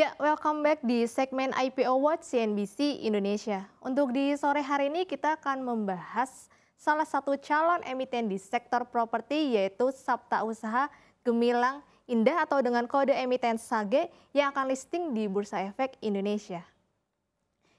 Ya, welcome back di segmen IPO Watch CNBC Indonesia. Untuk di sore hari ini kita akan membahas salah satu calon emiten di sektor properti yaitu Sabta Usaha Gemilang Indah atau dengan kode emiten SAGE yang akan listing di Bursa Efek Indonesia.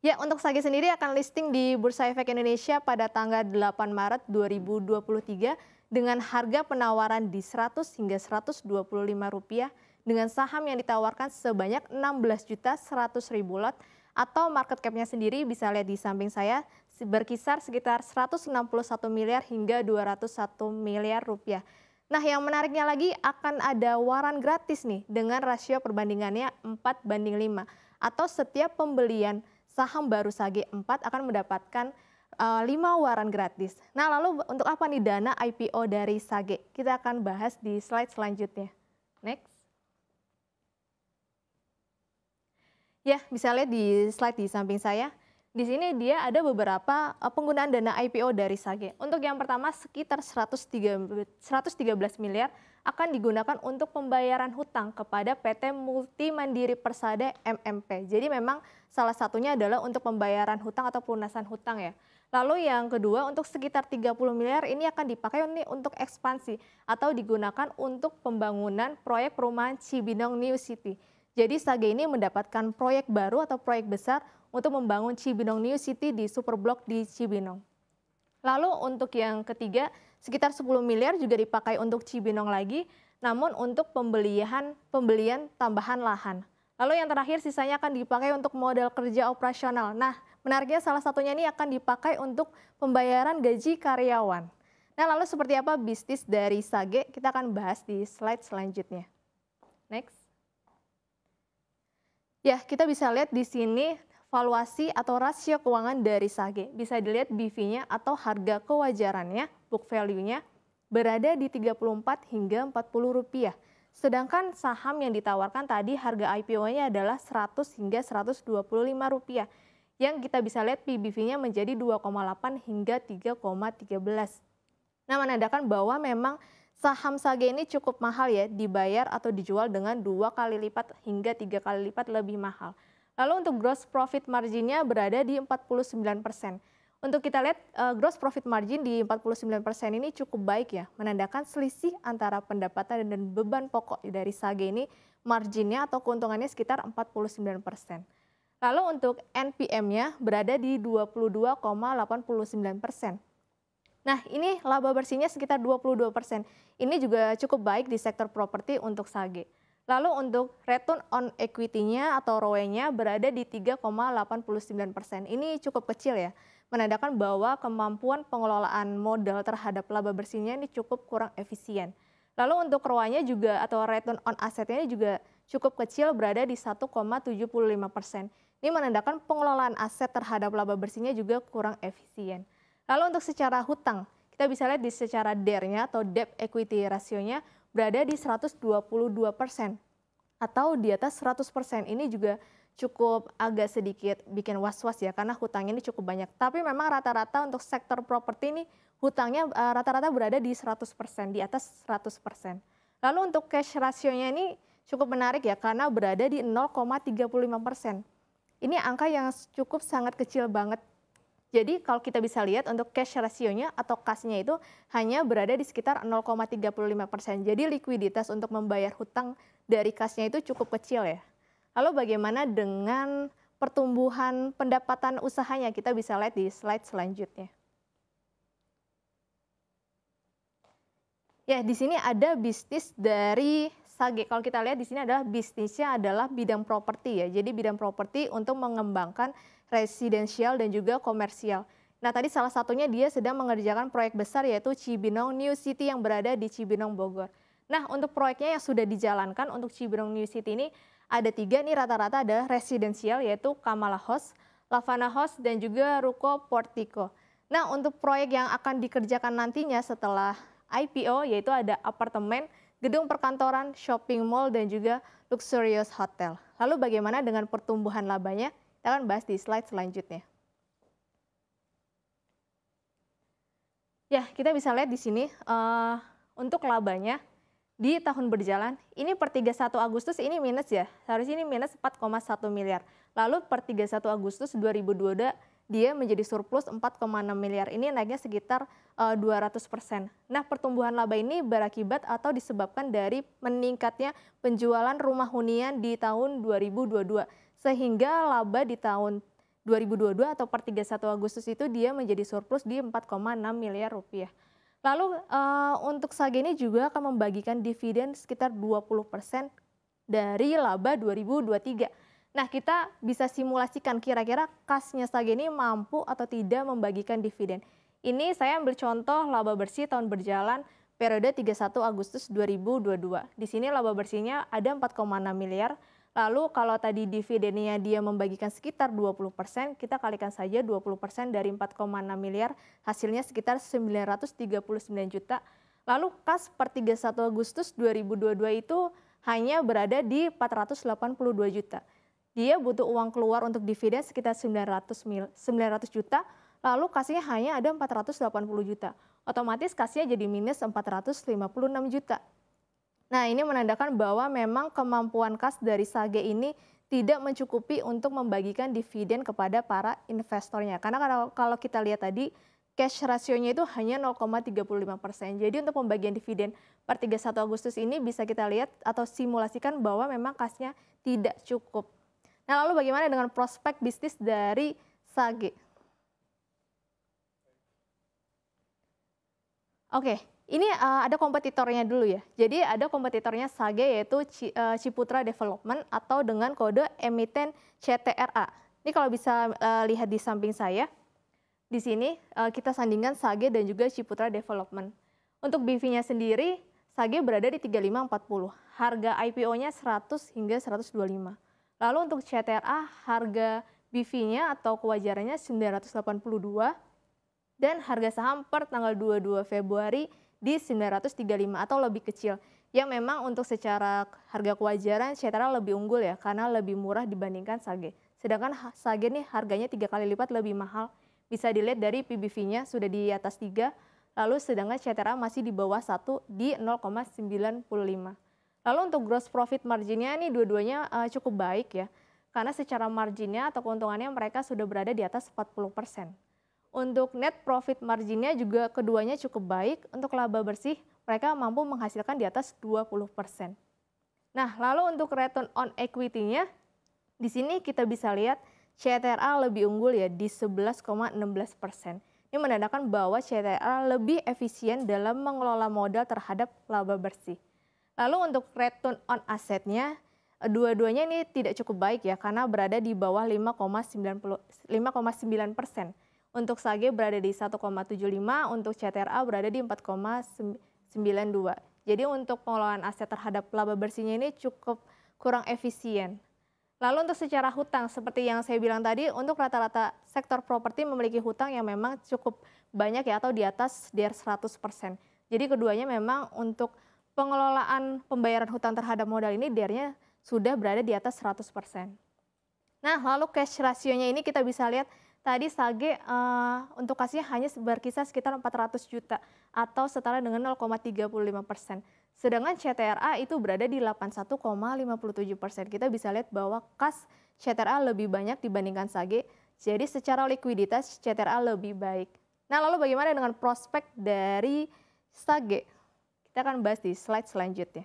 Ya, untuk SAGE sendiri akan listing di Bursa Efek Indonesia pada tanggal 8 Maret 2023 dengan harga penawaran di 100 hingga 125 rupiah dengan saham yang ditawarkan sebanyak 16 juta 100 ribu lot atau market cap-nya sendiri bisa lihat di samping saya berkisar sekitar 161 miliar hingga 201 miliar rupiah. Nah yang menariknya lagi akan ada waran gratis nih dengan rasio perbandingannya 4 banding 5 atau setiap pembelian saham baru Sage 4 akan mendapatkan uh, eh, 5 waran gratis. Nah lalu untuk apa nih dana IPO dari Sage? Kita akan bahas di slide selanjutnya. Next. Ya, bisa lihat di slide di samping saya. Di sini dia ada beberapa uh, penggunaan dana IPO dari Sage. Untuk yang pertama sekitar 113, 113 miliar akan digunakan untuk pembayaran hutang kepada PT Multi Mandiri Persada MMP. Jadi memang salah satunya adalah untuk pembayaran hutang atau pelunasan hutang ya. Lalu yang kedua untuk sekitar 30 miliar ini akan dipakai untuk ekspansi atau digunakan untuk pembangunan proyek perumahan Cibinong New City. Jadi Sage ini mendapatkan proyek baru atau proyek besar untuk membangun Cibinong New City di Superblok di Cibinong. Lalu untuk yang ketiga, sekitar 10 miliar juga dipakai untuk Cibinong lagi, namun untuk pembelian pembelian tambahan lahan. Lalu yang terakhir sisanya akan dipakai untuk modal kerja operasional. Nah, menariknya salah satunya ini akan dipakai untuk pembayaran gaji karyawan. Nah, lalu seperti apa bisnis dari Sage? Kita akan bahas di slide selanjutnya. Next. Ya, kita bisa lihat di sini valuasi atau rasio keuangan dari Sage. Bisa dilihat BV-nya atau harga kewajarannya, book value-nya, berada di 34 hingga 40 rupiah. Sedangkan saham yang ditawarkan tadi harga IPO-nya adalah 100 hingga 125 rupiah. Yang kita bisa lihat PBV-nya menjadi 2,8 hingga 3,13. Nah, menandakan bahwa memang saham Sage ini cukup mahal ya dibayar atau dijual dengan dua kali lipat hingga tiga kali lipat lebih mahal. Lalu untuk gross profit marginnya berada di 49 persen. Untuk kita lihat uh, gross profit margin di 49 persen ini cukup baik ya, menandakan selisih antara pendapatan dan beban pokok dari Sage ini marginnya atau keuntungannya sekitar 49 persen. Lalu untuk NPM-nya berada di 22,89 persen. Nah, ini laba bersihnya sekitar 22 persen. Ini juga cukup baik di sektor properti untuk Sage. Lalu untuk return on equity-nya atau ROE-nya berada di 3,89 persen. Ini cukup kecil ya, menandakan bahwa kemampuan pengelolaan modal terhadap laba bersihnya ini cukup kurang efisien. Lalu untuk ROA-nya juga atau return on asset-nya juga cukup kecil berada di 1,75 persen. Ini menandakan pengelolaan aset terhadap laba bersihnya juga kurang efisien. Lalu untuk secara hutang, kita bisa lihat di secara DER-nya atau debt equity rasionya berada di 122 persen atau di atas 100 persen. Ini juga cukup agak sedikit bikin was-was ya karena hutangnya ini cukup banyak. Tapi memang rata-rata untuk sektor properti ini hutangnya eh, rata-rata berada di 100 persen, di atas 100 persen. Lalu untuk cash rasionya ini cukup menarik ya karena berada di 0,35 persen. Ini angka yang cukup sangat kecil banget jadi kalau kita bisa lihat untuk cash rasionya atau kasnya itu hanya berada di sekitar 0,35 persen. Jadi likuiditas untuk membayar hutang dari kasnya itu cukup kecil ya. Lalu bagaimana dengan pertumbuhan pendapatan usahanya? Kita bisa lihat di slide selanjutnya. Ya, di sini ada bisnis dari Sage. Kalau kita lihat di sini adalah bisnisnya adalah bidang properti ya. Jadi bidang properti untuk mengembangkan residensial dan juga komersial. Nah tadi salah satunya dia sedang mengerjakan proyek besar yaitu Cibinong New City yang berada di Cibinong Bogor. Nah untuk proyeknya yang sudah dijalankan untuk Cibinong New City ini ada tiga nih rata-rata ada residensial yaitu Kamala House, Lavana House dan juga Ruko Portico. Nah untuk proyek yang akan dikerjakan nantinya setelah IPO yaitu ada apartemen, gedung perkantoran, shopping mall dan juga luxurious hotel. Lalu bagaimana dengan pertumbuhan labanya? Kita akan bahas di slide selanjutnya. Ya, kita bisa lihat di sini uh, untuk labanya di tahun berjalan, ini per 31 Agustus ini minus ya, seharusnya ini minus 4,1 miliar. Lalu per 31 Agustus 2022 dia menjadi surplus 4,6 miliar. Ini naiknya sekitar uh, eh, 200 persen. Nah pertumbuhan laba ini berakibat atau disebabkan dari meningkatnya penjualan rumah hunian di tahun 2022. Sehingga laba di tahun 2022 atau per 31 Agustus itu dia menjadi surplus di 4,6 miliar rupiah. Lalu uh, untuk Sage ini juga akan membagikan dividen sekitar 20% dari laba 2023. Nah, kita bisa simulasikan kira-kira kasnya Sage ini mampu atau tidak membagikan dividen. Ini saya ambil contoh laba bersih tahun berjalan periode 31 Agustus 2022. Di sini laba bersihnya ada 4,6 miliar, Lalu kalau tadi dividennya dia membagikan sekitar 20%, kita kalikan saja 20% dari 4,6 miliar, hasilnya sekitar 939 juta. Lalu kas per 31 Agustus 2022 itu hanya berada di 482 juta. Dia butuh uang keluar untuk dividen sekitar 900 mil, 900 juta, lalu kasnya hanya ada 480 juta. Otomatis kasnya jadi minus 456 juta. Nah, ini menandakan bahwa memang kemampuan kas dari Sage ini tidak mencukupi untuk membagikan dividen kepada para investornya. Karena kalau, kalau kita lihat tadi, cash rasionya itu hanya 0,35 persen. Jadi untuk pembagian dividen per 31 Agustus ini bisa kita lihat atau simulasikan bahwa memang kasnya tidak cukup. Nah lalu bagaimana dengan prospek bisnis dari Sage? Oke, ini uh, ada kompetitornya dulu ya. Jadi ada kompetitornya Sage yaitu uh, Ciputra Development atau dengan kode emiten CTRA. Ini kalau bisa uh, lihat di samping saya, di sini uh, kita sandingkan Sage dan juga Ciputra Development. Untuk BV-nya sendiri, Sage berada di 3540. Harga IPO-nya 100 hingga 125. Lalu untuk CTRA, harga BV-nya atau kewajarannya 982 dan harga saham per tanggal 22 Februari di 935 atau lebih kecil. Yang memang untuk secara harga kewajaran Cetera lebih unggul ya karena lebih murah dibandingkan Sage. Sedangkan Sage nih harganya tiga kali lipat lebih mahal. Bisa dilihat dari PBV-nya sudah di atas 3, lalu sedangkan Cetera masih di bawah 1 di 0,95. Lalu untuk gross profit marginnya nih dua-duanya uh, cukup baik ya. Karena secara marginnya atau keuntungannya mereka sudah berada di atas 40 persen. Untuk net profit marginnya juga keduanya cukup baik. Untuk laba bersih, mereka mampu menghasilkan di atas 20%. Nah, lalu untuk return on equity-nya, di sini kita bisa lihat CTRA lebih unggul ya di 11,16 persen. Ini menandakan bahwa CTRA lebih efisien dalam mengelola modal terhadap laba bersih. Lalu untuk return on assetnya, dua-duanya ini tidak cukup baik ya karena berada di bawah 5,9 persen. Untuk Sage berada di 1,75, untuk CTRA berada di 4,92. Jadi untuk pengelolaan aset terhadap laba bersihnya ini cukup kurang efisien. Lalu untuk secara hutang, seperti yang saya bilang tadi, untuk rata-rata sektor properti memiliki hutang yang memang cukup banyak ya atau di atas dari 100%. Jadi keduanya memang untuk pengelolaan pembayaran hutang terhadap modal ini dernya sudah berada di atas 100%. Nah, lalu cash rasionya ini kita bisa lihat tadi Sage uh, untuk kasihnya hanya berkisar sekitar 400 juta atau setara dengan 0,35 persen. Sedangkan CTRA itu berada di 81,57 persen. Kita bisa lihat bahwa kas CTRA lebih banyak dibandingkan Sage. Jadi secara likuiditas CTRA lebih baik. Nah lalu bagaimana dengan prospek dari Sage? Kita akan bahas di slide selanjutnya.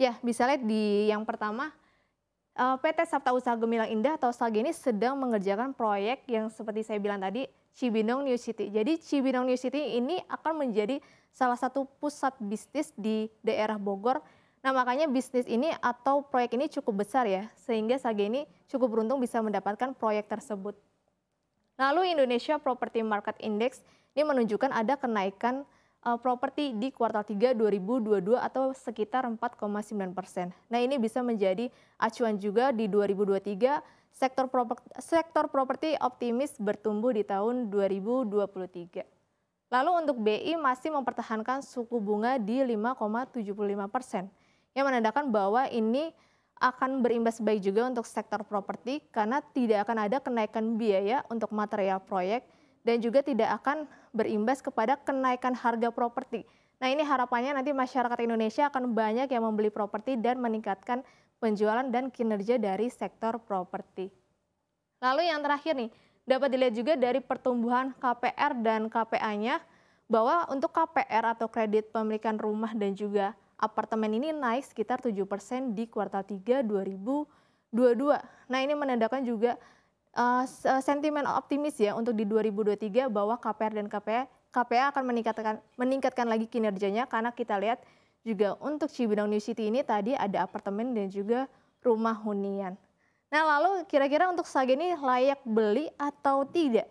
Ya, bisa lihat di yang pertama, PT Sabta Usaha Gemilang Indah atau SAG ini sedang mengerjakan proyek yang seperti saya bilang tadi Cibinong New City. Jadi Cibinong New City ini akan menjadi salah satu pusat bisnis di daerah Bogor. Nah makanya bisnis ini atau proyek ini cukup besar ya, sehingga SAG ini cukup beruntung bisa mendapatkan proyek tersebut. Lalu Indonesia Property Market Index ini menunjukkan ada kenaikan uh, properti di kuartal 3 2022 atau sekitar 4,9 persen. Nah ini bisa menjadi acuan juga di 2023 sektor properti, sektor properti optimis bertumbuh di tahun 2023. Lalu untuk BI masih mempertahankan suku bunga di 5,75 persen, yang menandakan bahwa ini akan berimbas baik juga untuk sektor properti karena tidak akan ada kenaikan biaya untuk material proyek dan juga tidak akan berimbas kepada kenaikan harga properti. Nah ini harapannya nanti masyarakat Indonesia akan banyak yang membeli properti dan meningkatkan penjualan dan kinerja dari sektor properti. Lalu yang terakhir nih, dapat dilihat juga dari pertumbuhan KPR dan KPA-nya bahwa untuk KPR atau kredit pemilikan rumah dan juga apartemen ini naik sekitar 7% di kuartal 3 2022. Nah, ini menandakan juga uh, sentimen optimis ya untuk di 2023 bahwa KPR dan KPA KPA akan meningkatkan meningkatkan lagi kinerjanya karena kita lihat juga untuk Cibinong New City ini tadi ada apartemen dan juga rumah hunian. Nah, lalu kira-kira untuk Sage ini layak beli atau tidak?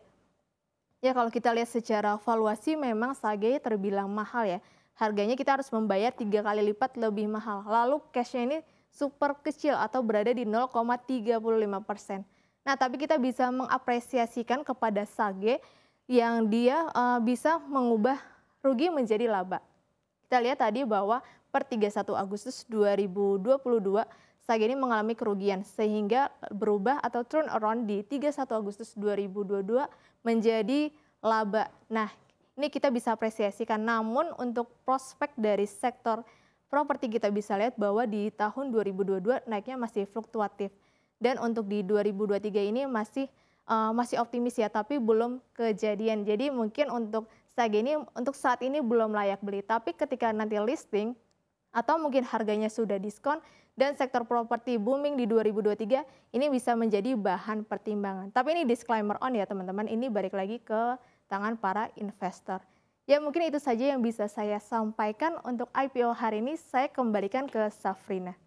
Ya, kalau kita lihat secara valuasi memang Sage terbilang mahal ya. Harganya kita harus membayar tiga kali lipat lebih mahal. Lalu cashnya ini super kecil atau berada di 0,35 persen. Nah, tapi kita bisa mengapresiasikan kepada Sage yang dia uh, bisa mengubah rugi menjadi laba. Kita lihat tadi bahwa per 31 Agustus 2022 Sage ini mengalami kerugian sehingga berubah atau turn around di 31 Agustus 2022 menjadi laba. Nah, ini kita bisa apresiasikan. Namun untuk prospek dari sektor properti kita bisa lihat bahwa di tahun 2022 naiknya masih fluktuatif. Dan untuk di 2023 ini masih uh, masih optimis ya, tapi belum kejadian. Jadi mungkin untuk Sage ini untuk saat ini belum layak beli. Tapi ketika nanti listing atau mungkin harganya sudah diskon, dan sektor properti booming di 2023 ini bisa menjadi bahan pertimbangan. Tapi ini disclaimer on ya teman-teman, ini balik lagi ke tangan para investor. Ya mungkin itu saja yang bisa saya sampaikan untuk IPO hari ini. Saya kembalikan ke Safrina.